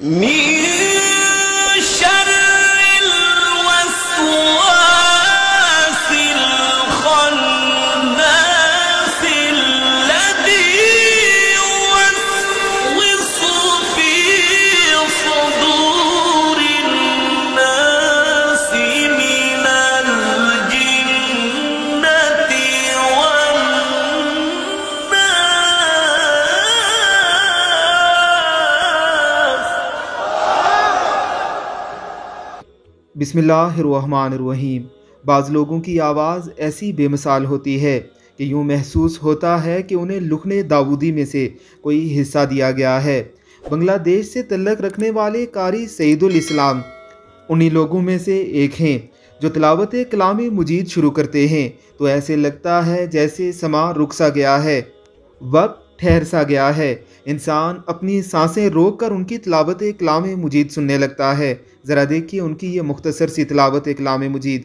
Me बिसमीम बाज़ लोगों की आवाज़ ऐसी बेमिसाल होती है कि यूँ महसूस होता है कि उन्हें लुखने दाऊदी में से कोई हिस्सा दिया गया है। बांग्लादेश से तल्लक रखने वाले कारी सईदुल इस्लाम, उन्हीं लोगों में से एक हैं, जो तलावत कलाम मुजीद शुरू करते हैं। तो ऐसे लगता है जैसे समा रुक सा गया है। वक्त ठहर सा गया है। इंसान अपनी साँसें रोक कर उनकी तलावत कलाम मुजीद सुनने लगता है। ज़रा देखिए उनकी ये मुख्तसर सी तलावत कलाम मुजीद।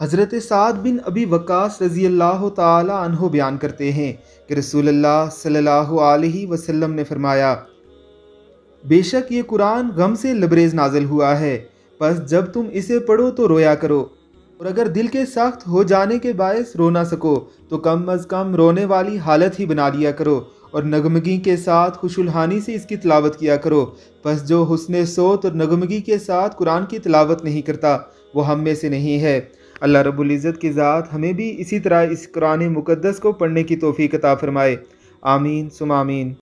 हज़रत साद बिन अबी वक़ास रज़ी अल्लाह तहो बयान करते हैं कि रसूलुल्लाह सल्लल्लाहु अलैहि वसल्लम ने फरमाया बेशक ये कुरान गम से लबरेज नाजल हुआ है बस जब तुम इसे पढ़ो तो रोया करो। और अगर दिल के सख्त हो जाने के बायस रो ना सको तो कम अज़ कम रोने वाली हालत ही बना लिया करो, और नगमगी के साथ खुशुलहानी से इसकी तलावत किया करो। बस जो हुसन सोत और नगमगी के साथ कुरान की तलावत नहीं करता, वो हम में से नहीं है। अल्लाह रब्ज़त की ज़ात हमें भी इसी तरह इस कुरान मुक़दस को पढ़ने की तोफ़ी कता फ़रमाए। आमीन सुमामीन